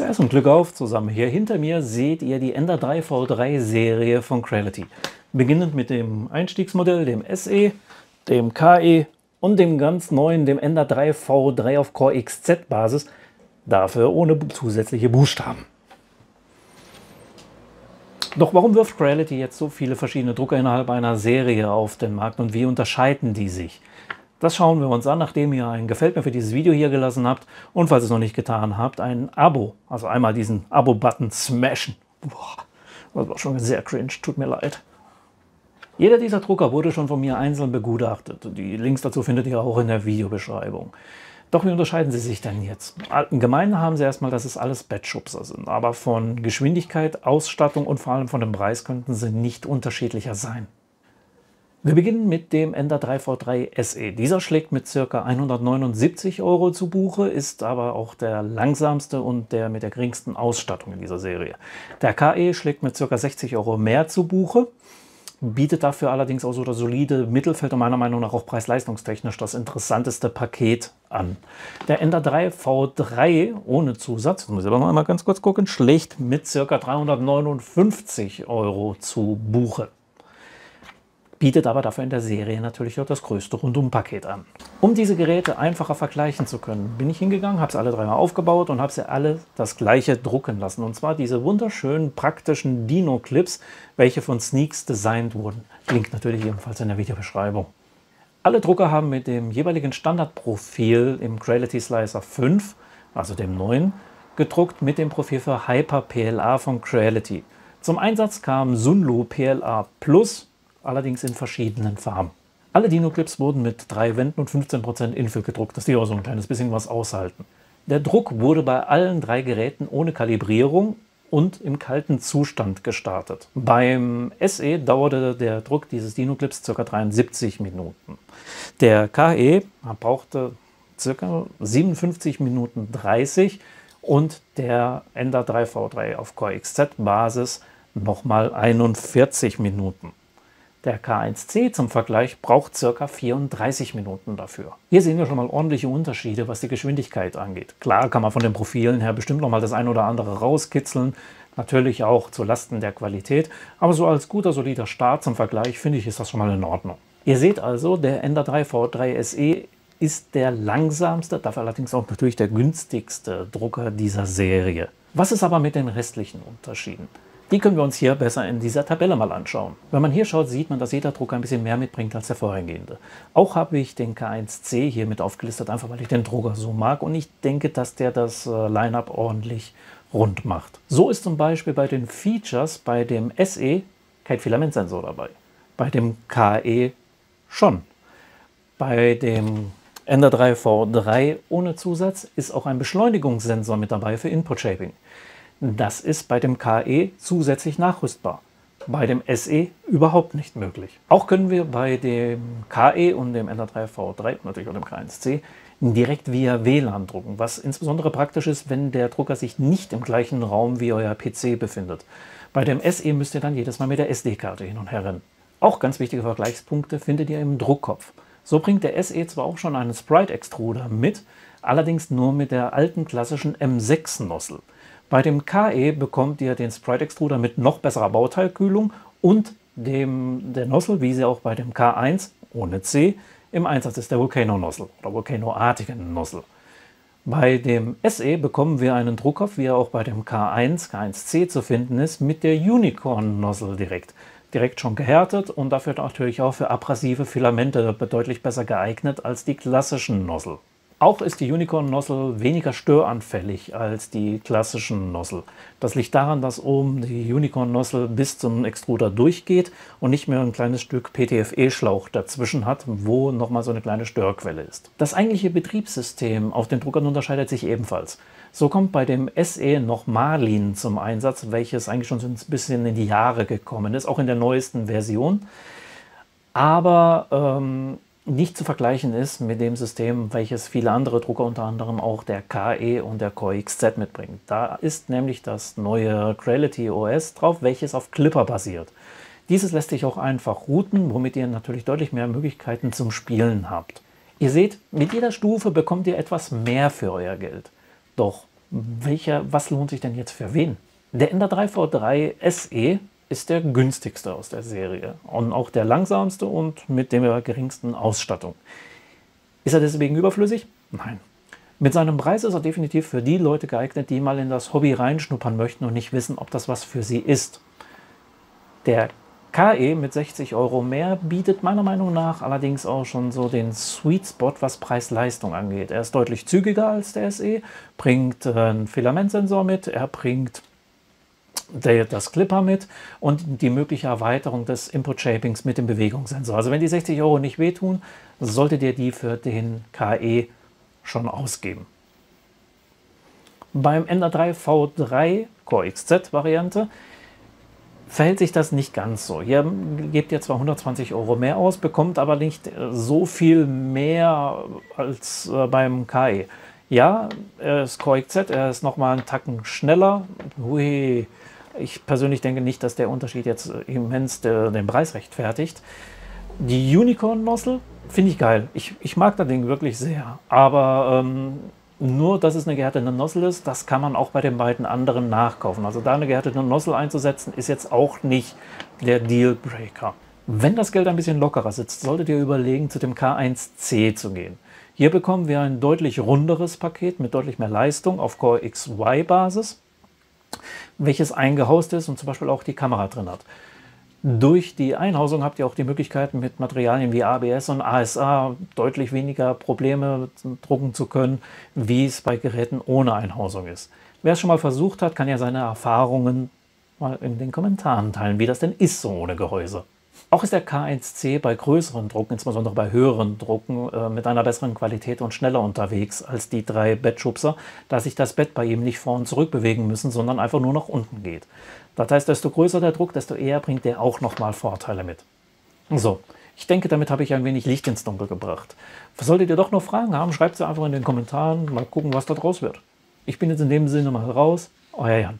Zuerst und Glück auf zusammen. Hier hinter mir seht ihr die Ender 3 V3 Serie von Creality. Beginnend mit dem Einstiegsmodell, dem SE, dem KE und dem ganz neuen, dem Ender 3 V3 auf Core XZ Basis, dafür ohne zusätzliche Buchstaben. Doch warum wirft Creality jetzt so viele verschiedene Drucker innerhalb einer Serie auf den Markt und wie unterscheiden die sich? Das schauen wir uns an, nachdem ihr ein Gefällt mir für dieses Video hier gelassen habt und falls ihr es noch nicht getan habt, ein Abo, also einmal diesen Abo-Button smashen. Boah, das war schon sehr cringe, tut mir leid. Jeder dieser Drucker wurde schon von mir einzeln begutachtet. Die Links dazu findet ihr auch in der Videobeschreibung. Doch wie unterscheiden sie sich denn jetzt? Im Gemeinen haben sie erstmal, dass es alles Bettschubser sind, aber von Geschwindigkeit, Ausstattung und vor allem von dem Preis könnten sie nicht unterschiedlicher sein. Wir beginnen mit dem Ender 3V3 SE. Dieser schlägt mit ca. 179 Euro zu Buche, ist aber auch der langsamste und der mit der geringsten Ausstattung in dieser Serie. Der KE schlägt mit ca. 60 Euro mehr zu Buche, bietet dafür allerdings auch so das solide Mittelfeld und meiner Meinung nach auch preis-leistungstechnisch das interessanteste Paket an. Der Ender 3 V3 ohne Zusatz, muss ich aber noch einmal ganz kurz gucken, schlägt mit ca. 359 Euro zu Buche bietet aber dafür in der Serie natürlich auch das größte Rundumpaket an. Um diese Geräte einfacher vergleichen zu können, bin ich hingegangen, habe sie alle dreimal aufgebaut und habe sie alle das gleiche drucken lassen. Und zwar diese wunderschönen praktischen Dino-Clips, welche von Sneaks designt wurden. Link natürlich ebenfalls in der Videobeschreibung. Alle Drucker haben mit dem jeweiligen Standardprofil im Creality Slicer 5, also dem neuen, gedruckt mit dem Profil für Hyper PLA von Creality. Zum Einsatz kam Sunlu PLA Plus allerdings in verschiedenen Farben. Alle Dino-Clips wurden mit drei Wänden und 15% Infill gedruckt, dass die auch so ein kleines bisschen was aushalten. Der Druck wurde bei allen drei Geräten ohne Kalibrierung und im kalten Zustand gestartet. Beim SE dauerte der Druck dieses Dino-Clips ca. 73 Minuten. Der KE brauchte ca. 57 Minuten 30 und der Ender 3V3 auf Core XZ Basis nochmal 41 Minuten. Der K1C zum Vergleich braucht ca. 34 Minuten dafür. Hier sehen wir schon mal ordentliche Unterschiede, was die Geschwindigkeit angeht. Klar kann man von den Profilen her bestimmt noch mal das ein oder andere rauskitzeln, natürlich auch zu Lasten der Qualität, aber so als guter, solider Start zum Vergleich finde ich, ist das schon mal in Ordnung. Ihr seht also, der Ender 3 V3 SE ist der langsamste, dafür allerdings auch natürlich der günstigste Drucker dieser Serie. Was ist aber mit den restlichen Unterschieden? Die können wir uns hier besser in dieser Tabelle mal anschauen. Wenn man hier schaut, sieht man, dass jeder Drucker ein bisschen mehr mitbringt als der vorhergehende. Auch habe ich den K1C hier mit aufgelistet, einfach weil ich den Drucker so mag und ich denke, dass der das äh, Line-Up ordentlich rund macht. So ist zum Beispiel bei den Features bei dem SE kein Filamentsensor dabei. Bei dem KE schon. Bei dem Ender 3 V3 ohne Zusatz ist auch ein Beschleunigungssensor mit dabei für Input Shaping. Das ist bei dem KE zusätzlich nachrüstbar. Bei dem SE überhaupt nicht möglich. Auch können wir bei dem KE und dem NR3V3, natürlich auch dem K1C, direkt via WLAN drucken, was insbesondere praktisch ist, wenn der Drucker sich nicht im gleichen Raum wie euer PC befindet. Bei dem SE müsst ihr dann jedes Mal mit der SD-Karte hin und her rennen. Auch ganz wichtige Vergleichspunkte findet ihr im Druckkopf. So bringt der SE zwar auch schon einen Sprite-Extruder mit, allerdings nur mit der alten klassischen M6-Nozzle. Bei dem KE bekommt ihr den Sprite Extruder mit noch besserer Bauteilkühlung und dem, der Nozzle, wie sie auch bei dem K1 ohne C im Einsatz ist, der Volcano Nozzle oder Volcano-artigen Nozzle. Bei dem SE bekommen wir einen Druckkopf, wie er auch bei dem K1, K1C zu finden ist, mit der Unicorn Nozzle direkt. Direkt schon gehärtet und dafür natürlich auch für abrasive Filamente deutlich besser geeignet als die klassischen Nozzle. Auch ist die Unicorn Nozzle weniger störanfällig als die klassischen Nozzle. Das liegt daran, dass oben die Unicorn Nozzle bis zum Extruder durchgeht und nicht mehr ein kleines Stück PTFE-Schlauch dazwischen hat, wo nochmal so eine kleine Störquelle ist. Das eigentliche Betriebssystem auf den Druckern unterscheidet sich ebenfalls. So kommt bei dem SE noch Marlin zum Einsatz, welches eigentlich schon ein bisschen in die Jahre gekommen ist, auch in der neuesten Version. Aber ähm, nicht zu vergleichen ist mit dem System, welches viele andere Drucker, unter anderem auch der KE und der Core XZ mitbringen. Da ist nämlich das neue Creality OS drauf, welches auf Clipper basiert. Dieses lässt sich auch einfach routen, womit ihr natürlich deutlich mehr Möglichkeiten zum Spielen habt. Ihr seht, mit jeder Stufe bekommt ihr etwas mehr für euer Geld. Doch welcher, was lohnt sich denn jetzt für wen? Der Ender 3 V3 SE ist der günstigste aus der Serie und auch der langsamste und mit der geringsten Ausstattung. Ist er deswegen überflüssig? Nein. Mit seinem Preis ist er definitiv für die Leute geeignet, die mal in das Hobby reinschnuppern möchten und nicht wissen, ob das was für sie ist. Der KE mit 60 Euro mehr bietet meiner Meinung nach allerdings auch schon so den Sweet Spot, was Preis-Leistung angeht. Er ist deutlich zügiger als der SE, bringt äh, einen Filamentsensor mit, er bringt das Clipper mit und die mögliche Erweiterung des Input-Shapings mit dem Bewegungssensor. Also wenn die 60 Euro nicht wehtun, solltet ihr die für den KE schon ausgeben. Beim Ender 3 V3 Core XZ Variante verhält sich das nicht ganz so. Hier gebt ihr zwar 120 Euro mehr aus, bekommt aber nicht so viel mehr als äh, beim KE. Ja, er ist Core XZ, er ist nochmal einen Tacken schneller. Hui, ich persönlich denke nicht, dass der Unterschied jetzt immens den Preis rechtfertigt. Die Unicorn Nozzle finde ich geil. Ich, ich mag das Ding wirklich sehr. Aber ähm, nur, dass es eine gehärtete Nozzle ist, das kann man auch bei den beiden anderen nachkaufen. Also da eine gehärtete Nozzle einzusetzen, ist jetzt auch nicht der Dealbreaker. Wenn das Geld ein bisschen lockerer sitzt, solltet ihr überlegen, zu dem K1C zu gehen. Hier bekommen wir ein deutlich runderes Paket mit deutlich mehr Leistung auf Core XY-Basis, welches eingehaust ist und zum Beispiel auch die Kamera drin hat. Durch die Einhausung habt ihr auch die Möglichkeit, mit Materialien wie ABS und ASA deutlich weniger Probleme drucken zu können, wie es bei Geräten ohne Einhausung ist. Wer es schon mal versucht hat, kann ja seine Erfahrungen mal in den Kommentaren teilen, wie das denn ist so ohne Gehäuse. Auch ist der K1C bei größeren Drucken, insbesondere bei höheren Drucken, äh, mit einer besseren Qualität und schneller unterwegs als die drei Bettschubser, da sich das Bett bei ihm nicht vor und zurück bewegen müssen, sondern einfach nur nach unten geht. Das heißt, desto größer der Druck, desto eher bringt der auch nochmal Vorteile mit. So, ich denke, damit habe ich ein wenig Licht ins Dunkel gebracht. Solltet ihr doch noch Fragen haben, schreibt sie einfach in den Kommentaren. Mal gucken, was da draus wird. Ich bin jetzt in dem Sinne mal raus. Euer Jan.